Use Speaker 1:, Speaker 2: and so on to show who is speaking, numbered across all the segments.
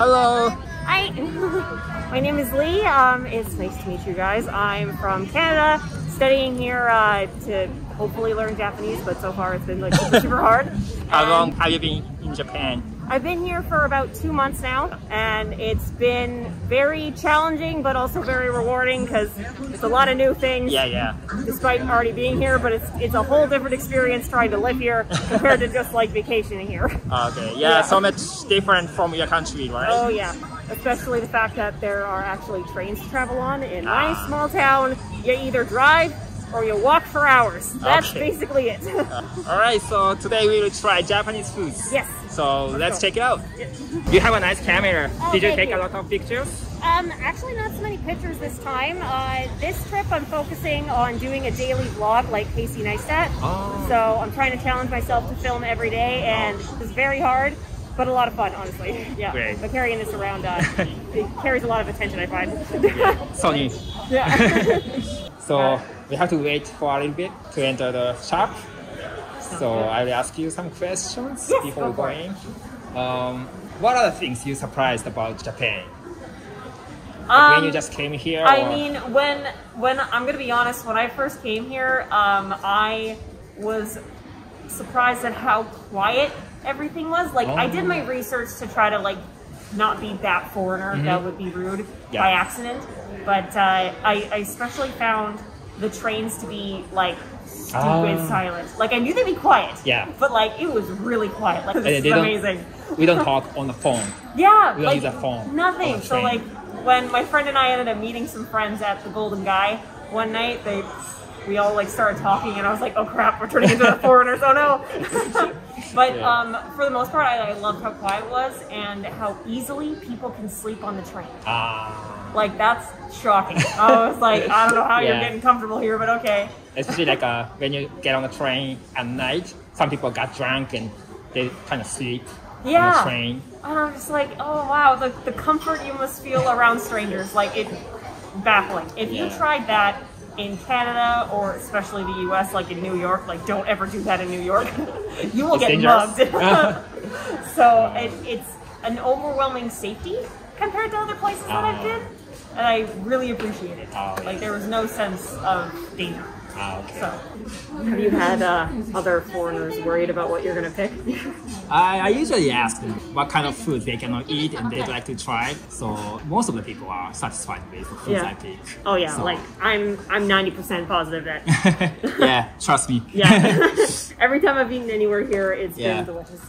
Speaker 1: Hello.
Speaker 2: Hi, my name is Lee. Um, it's nice to meet you guys. I'm from Canada, studying here uh, to hopefully learn Japanese, but so far it's been like super, super hard.
Speaker 1: How
Speaker 2: And
Speaker 1: long have you been in Japan?
Speaker 2: I've been here for about two months now, and it's been very challenging, but also very rewarding because it's a lot of new things.
Speaker 1: Yeah, yeah.
Speaker 2: Despite already being here, but it's it's a whole different experience trying to live here compared to just like vacationing here.
Speaker 1: Okay. Yeah,
Speaker 2: Yeah.
Speaker 1: so much different from your country, right?
Speaker 2: Oh yeah, especially the fact that there are actually trains to travel on. In my
Speaker 1: Ah.
Speaker 2: small town, you either drive or you walk for hours. That's
Speaker 1: Okay.
Speaker 2: basically it.
Speaker 1: All right. So today we will try Japanese foods.
Speaker 2: yes.
Speaker 1: So let's check it out. Yes. You have a nice camera.
Speaker 2: Oh,
Speaker 1: Did you take
Speaker 2: you.
Speaker 1: a lot of pictures?
Speaker 2: Um, actually, not so many pictures this time. Uh, this trip, I'm focusing on doing a daily vlog like Casey Neistat.
Speaker 1: Oh.
Speaker 2: So I'm trying to challenge myself to film every day, and it's very hard, but a lot of fun, honestly. Yeah.
Speaker 1: Great.
Speaker 2: But carrying this around, uh, it carries a lot of attention, I find.
Speaker 1: Sony.
Speaker 2: yeah.
Speaker 1: So we have to wait for a little bit to enter the shop. So I will ask you some questions before
Speaker 2: go
Speaker 1: we go in. Um, what are the things you surprised about Japan? Like when you
Speaker 2: Um,
Speaker 1: just came here?
Speaker 2: I
Speaker 1: or-
Speaker 2: mean, when when I'm gonna be honest, when I first came here, um, I was surprised at how quiet everything was. Like, I did my research to try to like not be that foreigner. That would be rude.
Speaker 1: Yeah.
Speaker 2: by accident. But uh, I, I especially found the trains to be like stupid
Speaker 1: Ah.
Speaker 2: silent. Like I knew they'd be quiet.
Speaker 1: Yeah.
Speaker 2: But like it was really quiet. Like this is amazing.
Speaker 1: we don't talk on the phone.
Speaker 2: Yeah,
Speaker 1: We don't
Speaker 2: like
Speaker 1: use a phone
Speaker 2: nothing. So like when my friend and I ended up meeting some friends at the Golden Gai one night, they we all like started talking, and I was like, "Oh crap, we're turning into the foreigners! Oh no!" but
Speaker 1: Yeah.
Speaker 2: um, for the most part, I, I loved how quiet it was and how easily people can sleep on the train.
Speaker 1: Ah.
Speaker 2: Like that's shocking. I was like, I don't know how you're getting comfortable here, but okay.
Speaker 1: Especially like uh, when you get on the train at night, some people got drunk and they kind of sleep on
Speaker 2: Yeah.
Speaker 1: the train.
Speaker 2: And I'm just like, oh wow, the, the comfort you must feel around strangers, like it baffling. If you tried that in Canada or especially the US, like in New York, like don't ever do that in New York. you will
Speaker 1: It's
Speaker 2: get
Speaker 1: dangerous.
Speaker 2: mugged. so it, it's an overwhelming safety compared to other places that I've
Speaker 1: Ah.
Speaker 2: been. And I really appreciate it.
Speaker 1: Oh.
Speaker 2: Like there was no sense of danger.
Speaker 1: Ah, okay.
Speaker 2: So have you had uh, other foreigners worried about what you're gonna pick?
Speaker 1: I, I usually ask them what kind of food they cannot eat and they'd like to try. So most of the people are satisfied with the foods
Speaker 2: Yeah.
Speaker 1: I pick.
Speaker 2: Oh yeah,
Speaker 1: So-
Speaker 2: like I'm I'm 90% positive that
Speaker 1: yeah, trust me.
Speaker 2: yeah. Every time I've eaten anywhere here, it's
Speaker 1: Yeah.
Speaker 2: been delicious.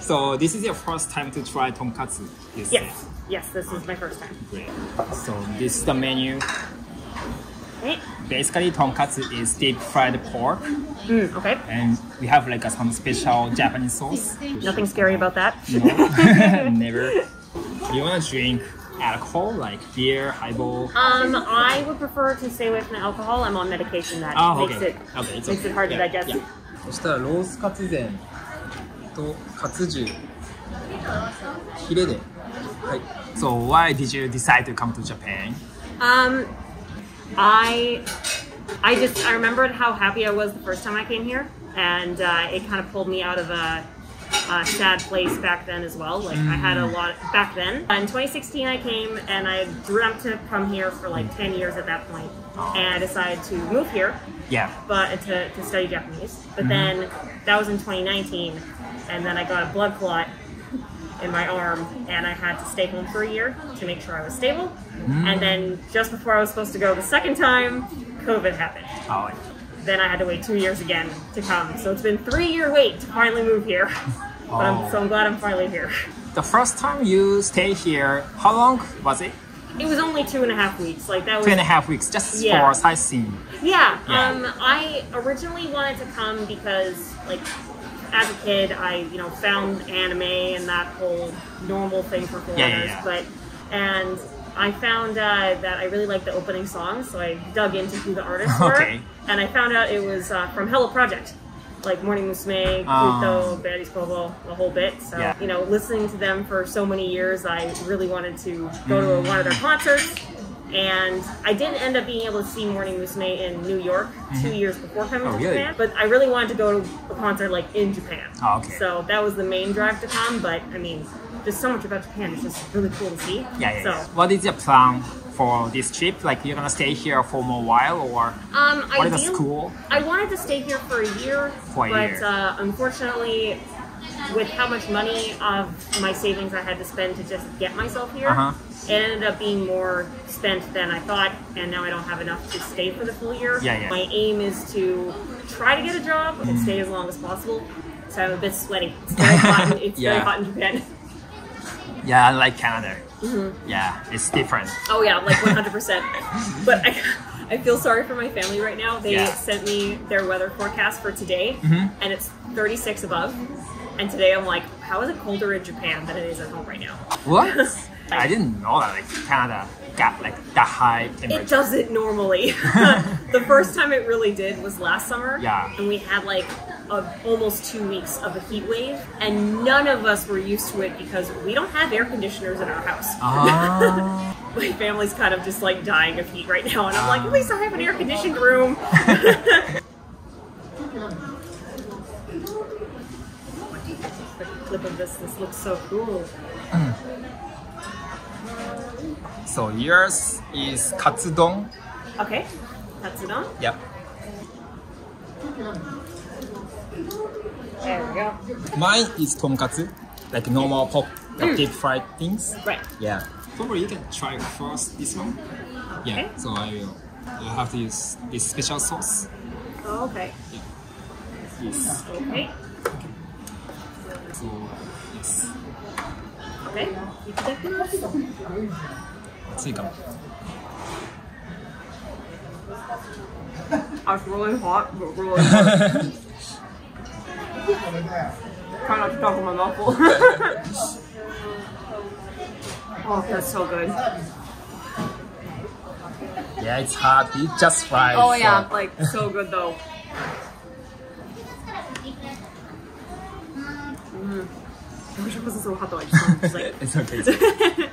Speaker 1: so this is your first time to try tonkatsu.
Speaker 2: Yes, yes, this is my first time.
Speaker 1: Great. So this is the menu.
Speaker 2: Okay.
Speaker 1: Basically, tonkatsu is deep fried pork,
Speaker 2: Mm, okay.
Speaker 1: and we have like a, some special Japanese sauce.
Speaker 2: Nothing scary about that.
Speaker 1: No, never. You wanna drink alcohol like beer, highball?
Speaker 2: Um, I would prefer to stay away from the alcohol. I'm on medication that
Speaker 1: Ah,
Speaker 2: makes
Speaker 1: okay.
Speaker 2: it
Speaker 1: Okay, it's
Speaker 2: makes
Speaker 1: okay.
Speaker 2: it hard to
Speaker 1: Yeah,
Speaker 2: digest.
Speaker 1: yeah.
Speaker 3: そしたらロースカツ膳とカツ重ヒレではい
Speaker 1: So why did you decide to come to Japan?
Speaker 2: Um, I, I just I remembered how happy I was the first time I came here, and uh, it kind of pulled me out of a, a sad place back then as well. Like I had a lot back then. In 2016, I came and I dreamt to come here for like 10 years at that point, and I decided to move here,
Speaker 1: Yeah.
Speaker 2: but to, to study Japanese. But then that was in 2019, and then I got a blood clot in my arm, and I had to stay home for a year to make sure I was stable. And then just before I was supposed to go the second time, COVID happened.
Speaker 1: Oh,
Speaker 2: Then I had to wait two years again to come. So it's been three year wait to finally move here. But I'm, so I'm glad I'm finally here.
Speaker 1: the first time you stay here, how long was it?
Speaker 2: It was only two and a half weeks. Like that was
Speaker 1: Two and a half weeks, just
Speaker 2: Yeah.
Speaker 1: for sightseeing.
Speaker 2: Yeah,
Speaker 1: Yeah.
Speaker 2: Um, I originally wanted to come because, like, as a kid, I you know found anime and that whole normal thing for foreigners.
Speaker 1: Yeah, yeah, yeah.
Speaker 2: But and I found uh, that I really liked the opening song, so I dug into who the artists were, and I found out it was uh, from Hello Project. Like Morning Musume,
Speaker 1: Ah.
Speaker 2: Pluto, Berryz Kobo, the whole bit. So,
Speaker 1: Yeah.
Speaker 2: you know, listening to them for so many years, I really wanted to go to one of their concerts. And I didn't end up being able to see Morning Musume in New York two years before coming
Speaker 1: Oh,
Speaker 2: to
Speaker 1: really?
Speaker 2: Japan. But I really wanted to go to a concert like in Japan.
Speaker 1: Oh, okay.
Speaker 2: So that was the main drive to come. But I mean, there's so much about Japan. It's just really cool to see.
Speaker 1: Yeah, yeah,
Speaker 2: So,
Speaker 1: yeah. What is your plan for this trip? Like you're gonna stay here for more while or
Speaker 2: um,
Speaker 1: what is the
Speaker 2: ideal-
Speaker 1: school?
Speaker 2: I wanted to stay here for a year,
Speaker 1: For a
Speaker 2: but
Speaker 1: year.
Speaker 2: Uh, unfortunately, with how much money of my savings I had to spend to just get myself here,
Speaker 1: Uh-huh.
Speaker 2: it ended up being more spent than I thought, and now I don't have enough to stay for the full year.
Speaker 1: Yeah, yeah.
Speaker 2: My aim is to try to get a job and stay as long as possible. So I'm a bit sweaty. It's very hot. in- It's very
Speaker 1: Yeah.
Speaker 2: hot in Japan.
Speaker 1: Yeah, unlike Canada.
Speaker 2: Mm-hmm.
Speaker 1: Yeah, it's different.
Speaker 2: Oh yeah, like 100%. but I, I feel sorry for my family right now. They
Speaker 1: Yeah.
Speaker 2: sent me their weather forecast for today,
Speaker 1: Mhm.
Speaker 2: and it's 36 above. And today I'm like, how is it colder in Japan than it is at home right now?
Speaker 1: What? I didn't know that like Canada got like that high temperature.
Speaker 2: It doesn't normally. the first time it really did was last summer.
Speaker 1: Yeah.
Speaker 2: And we had like a, almost two weeks of a heat wave, and none of us were used to it because we don't have air conditioners in our house.
Speaker 1: Ah.
Speaker 2: My family's kind of just like dying of heat right now, and I'm like, at least I have an air conditioned room. the clip of this, this looks so cool.
Speaker 1: so yours is katsudon.
Speaker 2: Okay, that's it on.
Speaker 1: Yep.
Speaker 2: There we go.
Speaker 1: Mine is tonkatsu, like normal pork, like
Speaker 2: Mm.
Speaker 1: deep fried things.
Speaker 2: Right.
Speaker 1: Yeah. Probably you can try first this one.
Speaker 2: Okay. Yeah.
Speaker 1: So I will. I have to use this special sauce.
Speaker 2: Oh, okay.
Speaker 1: Yes.
Speaker 2: Okay.
Speaker 1: So yes.
Speaker 2: Okay.
Speaker 1: It's
Speaker 2: That's really hot, but really hot. Try not to talk in my mouth full. oh, that's so good.
Speaker 1: Yeah, it's hot. It's just fries.
Speaker 2: Oh yeah,
Speaker 1: so.
Speaker 2: like so good though. Mm. I wish it wasn't so hot though. I just want to just like.
Speaker 1: it's okay. It's okay.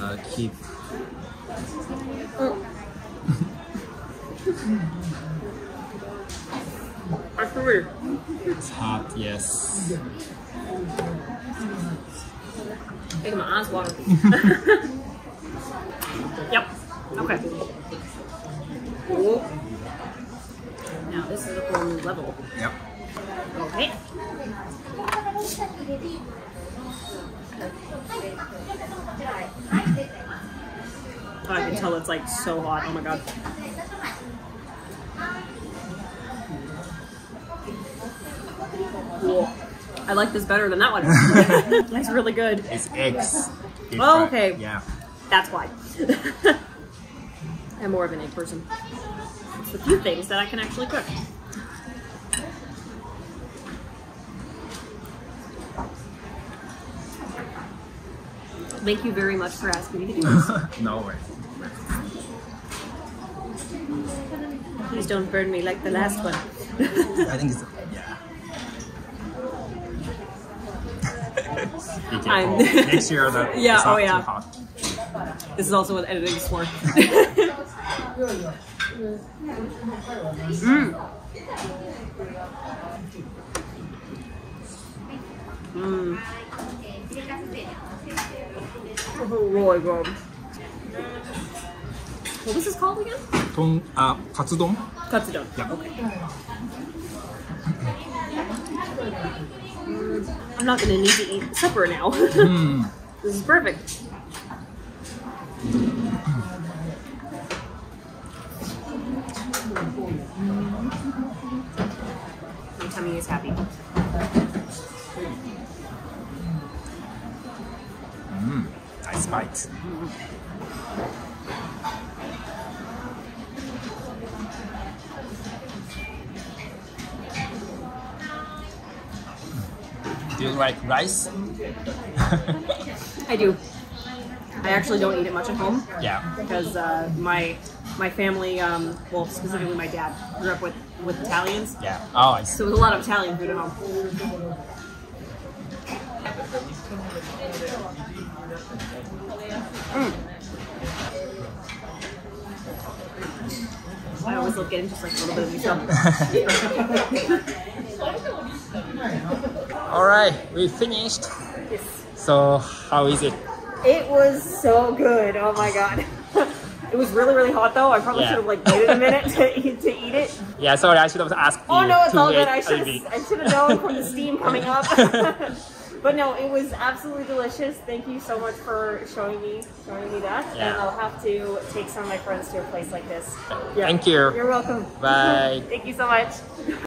Speaker 1: uh, keep.
Speaker 2: Actually,
Speaker 1: It's hot. Yes.
Speaker 2: Making my eyes water. yep. Okay. Cool. Now this is a whole new level.
Speaker 1: Yep.
Speaker 2: Okay. Oh, I can tell it's like so hot. Oh my god. I like this better than that one. That's really good.
Speaker 1: It's eggs.
Speaker 2: Oh,
Speaker 1: fried.
Speaker 2: okay.
Speaker 1: Yeah.
Speaker 2: That's why. I'm more of an egg person. It's the few things that I can actually cook. Thank you very much for asking me to do this.
Speaker 1: no worries.
Speaker 2: Please don't burn me like the last one.
Speaker 1: I think it's yeah. Be careful.
Speaker 2: I'm-
Speaker 1: Make sure that
Speaker 2: Yeah, oh, yeah. This is also what editing is for. mm. Mm. Oh, really good. What was this called again?
Speaker 1: Ton, uh, katsudon.
Speaker 2: Katsudon.
Speaker 1: Yeah.
Speaker 2: Okay. I'm not gonna need to eat supper now.
Speaker 1: Mm.
Speaker 2: this is perfect. My tummy is happy.
Speaker 1: Mm. Nice bite. Do you like rice?
Speaker 2: I do. I actually don't eat it much at home
Speaker 1: Yeah.
Speaker 2: because uh, my my family, um, well, specifically my dad, grew up with with Italians,
Speaker 1: Yeah. Oh, I see.
Speaker 2: so there's a lot of Italian food at home. Mm. I always look in just like a little bit of myself.
Speaker 1: All right, we finished.
Speaker 2: Yes.
Speaker 1: So how is it?
Speaker 2: It was so good. Oh my god. it was really, really hot though. I probably
Speaker 1: Yeah.
Speaker 2: should have like waited a minute to eat, to eat it.
Speaker 1: Yeah, sorry, I should have asked.
Speaker 2: Oh no, it's all good. I should have I should have known from the steam coming up. but no, it was absolutely delicious. Thank you so much for showing me showing me that.
Speaker 1: Yeah.
Speaker 2: And I'll have to take some of my friends to a place like this. Yeah.
Speaker 1: Thank you.
Speaker 2: You're welcome.
Speaker 1: Bye.
Speaker 2: Thank you so much.